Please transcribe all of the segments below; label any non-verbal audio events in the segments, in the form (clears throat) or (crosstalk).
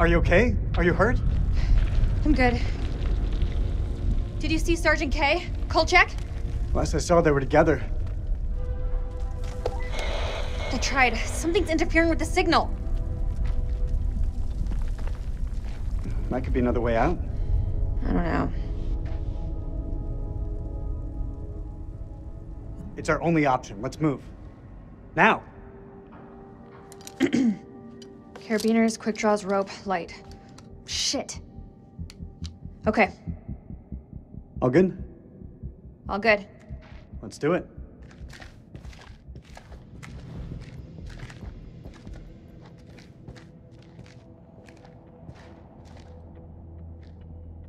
Are you okay? Are you hurt? I'm good. Did you see Sergeant Kay? Kolchak? Last I saw, they were together. I tried. Something's interfering with the signal. That could be another way out. I don't know. It's our only option. Let's move. Now! (clears throat) Carabiners, quick draws, rope, light. Shit. Okay, All good? all good. Let's do it.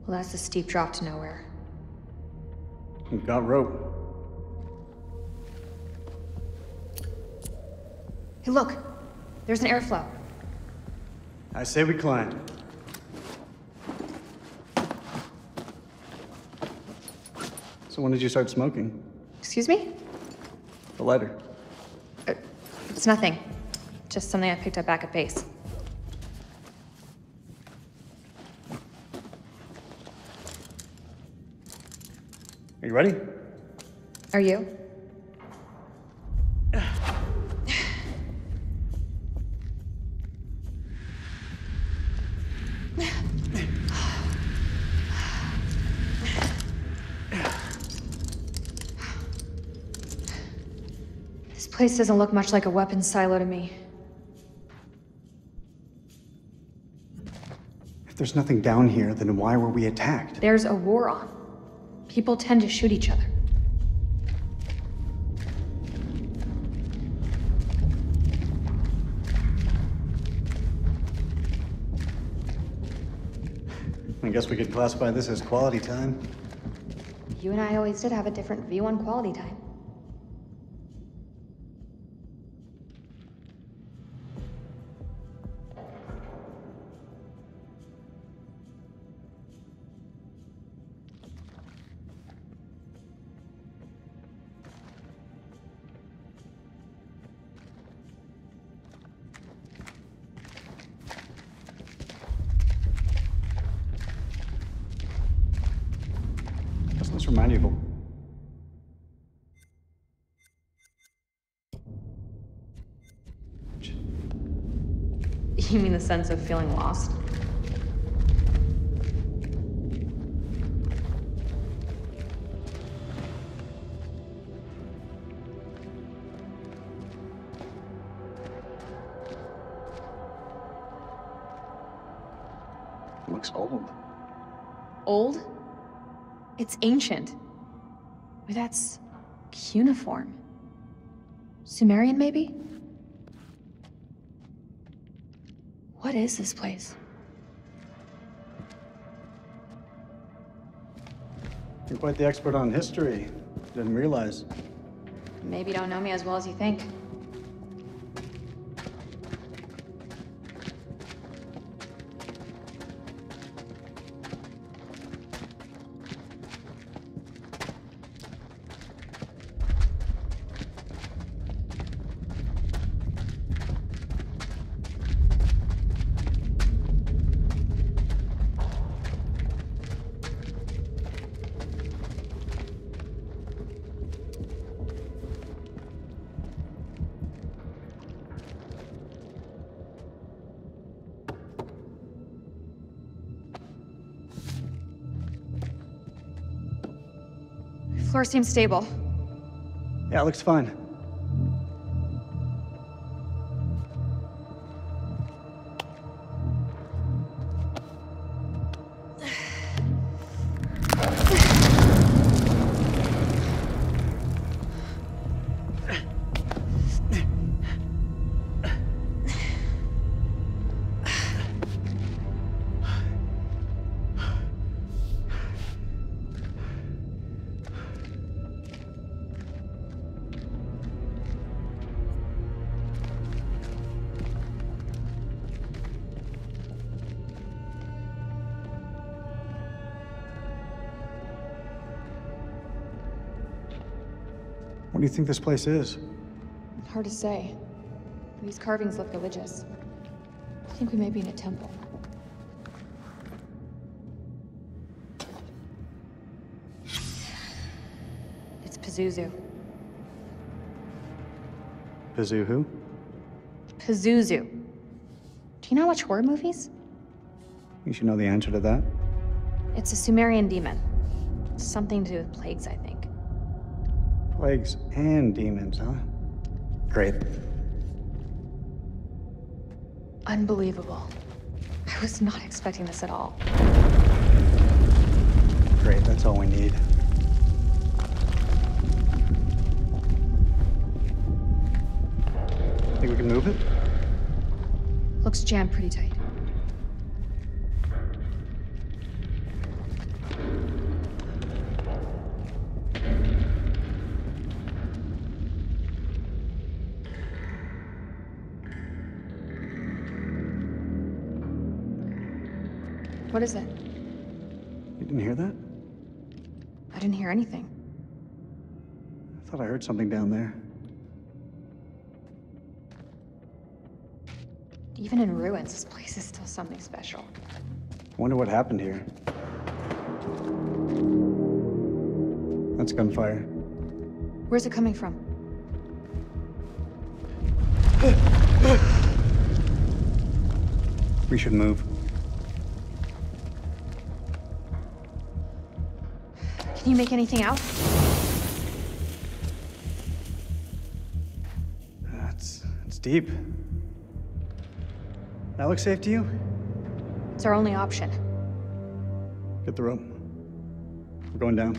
Well, that's a steep drop to nowhere. We've got rope. Hey, look! There's an airflow. I say we climb. So when did you start smoking? Excuse me? The lighter. Uh, it's nothing. Just something I picked up back at base. Are you ready? Are you? This place doesn't look much like a weapons silo to me. If there's nothing down here, then why were we attacked? There's a war on. People tend to shoot each other. I guess we could classify this as quality time. You and I always did have a different view on quality time. Doesn't this you. You mean the sense of feeling lost? looks old. Old? It's ancient. Or that's cuneiform. Sumerian, maybe? What is this place? You're quite the expert on history. Didn't realize. Maybe you don't know me as well as you think. Floor seems stable. Yeah, it looks fine. What do you think this place is? Hard to say. These carvings look religious. I think we may be in a temple. It's Pazuzu. Pazuzu who? Pazuzu. Do you not watch horror movies? You should know the answer to that. It's a Sumerian demon. Something to do with plagues, I think. Plagues and demons, huh? Great. Unbelievable. I was not expecting this at all. Great, that's all we need. Think we can move it? Looks jammed pretty tight. What is it? You didn't hear that? I didn't hear anything. I thought I heard something down there. Even in ruins, this place is still something special. I wonder what happened here. That's gunfire. Where's it coming from? We should move. Can you make anything out? That's it's deep. That looks safe to you? It's our only option. Get the rope. We're going down.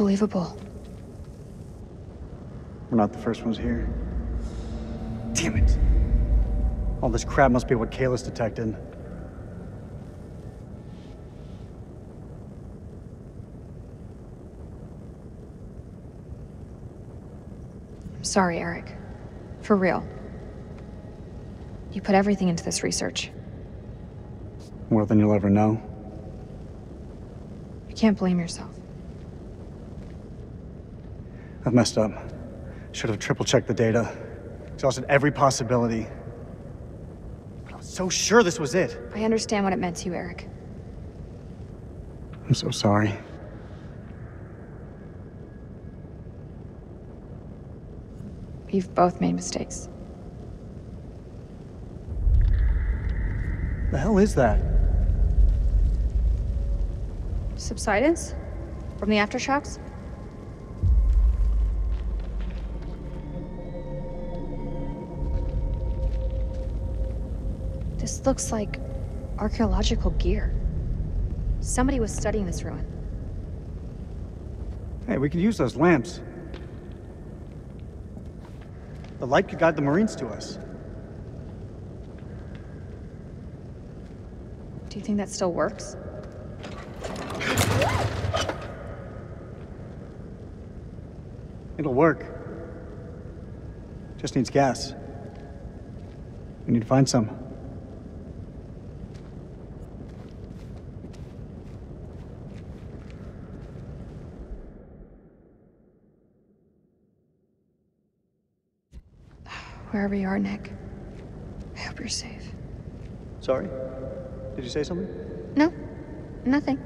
Unbelievable. We're not the first ones here. Damn it. All this crap must be what Kayla's detected. I'm sorry, Eric. For real. You put everything into this research. More than you'll ever know. You can't blame yourself. I've messed up. Should have triple checked the data. Exhausted every possibility. But I was so sure this was it. I understand what it meant to you, Eric. I'm so sorry. We've both made mistakes. The hell is that? Subsidence? From the aftershocks? This looks like archaeological gear. Somebody was studying this ruin. Hey, we can use those lamps. The light could guide the Marines to us. Do you think that still works? It'll work. Just needs gas. We need to find some. Wherever you are, Nick. I hope you're safe. Sorry? Did you say something? No, nothing.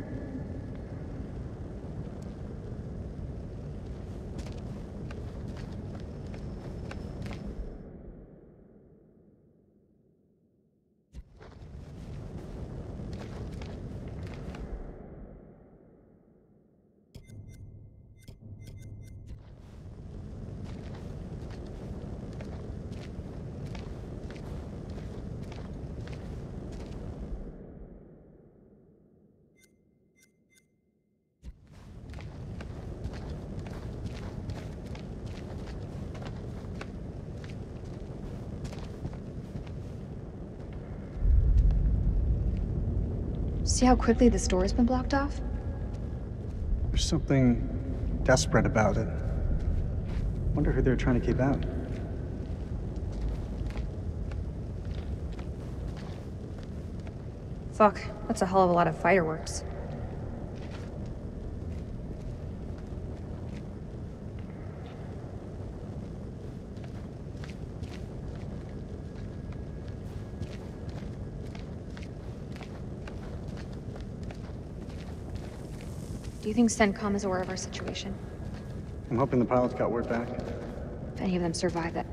See how quickly this door's been blocked off? There's something desperate about it. Wonder who they're trying to keep out. Fuck, that's a hell of a lot of fireworks. Do you think CENTCOM is aware of our situation? I'm hoping the pilots got word back. If any of them survive that.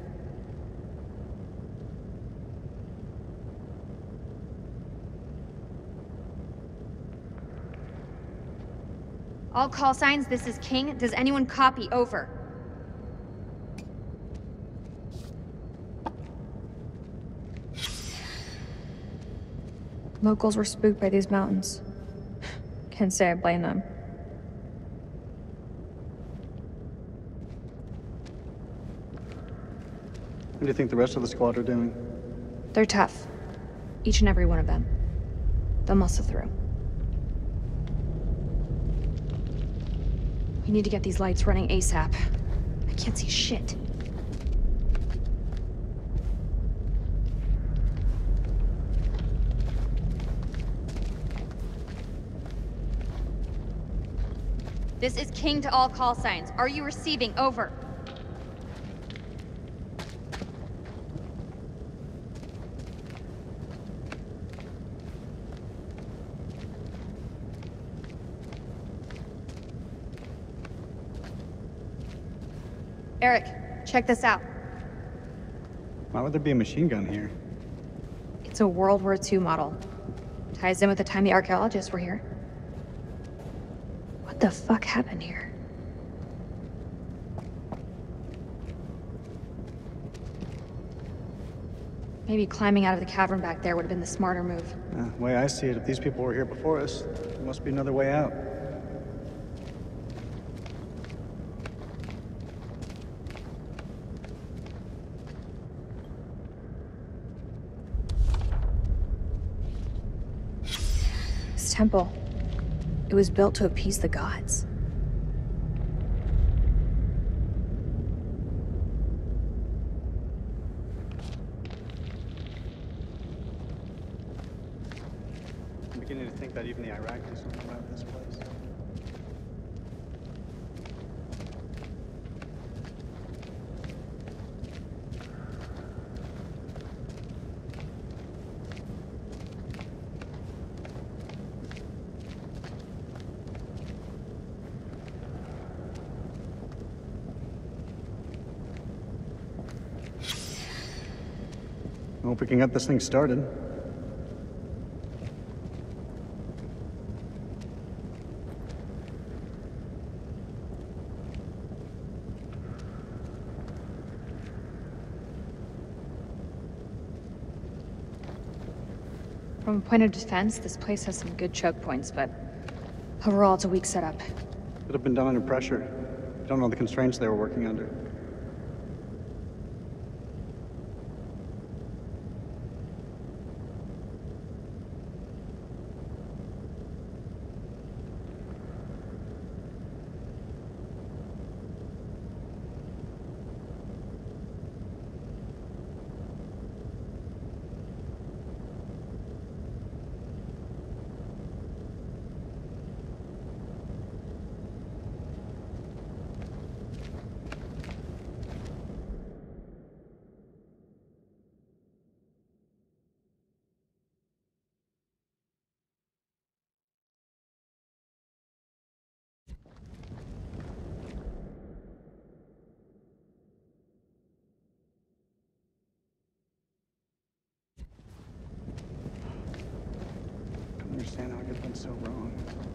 All call signs, this is King. Does anyone copy? Over. Locals were spooked by these mountains. (sighs) Can't say I blame them. What do you think the rest of the squad are doing? They're tough. Each and every one of them. They'll muscle through. We need to get these lights running ASAP. I can't see shit. This is King to all call signs. Are you receiving? Over. Eric, check this out. Why would there be a machine gun here? It's a World War II model. Ties in with the time the archaeologists were here. What the fuck happened here? Maybe climbing out of the cavern back there would have been the smarter move. Uh, the way I see it, if these people were here before us, there must be another way out. This temple. It was built to appease the gods. I'm beginning to think that even the Iraqis don't know about this place. I hope we can get this thing started. From a point of defense, this place has some good choke points, but overall it's a weak setup. Could have been done under pressure. Don't know the constraints they were working under. So wrong.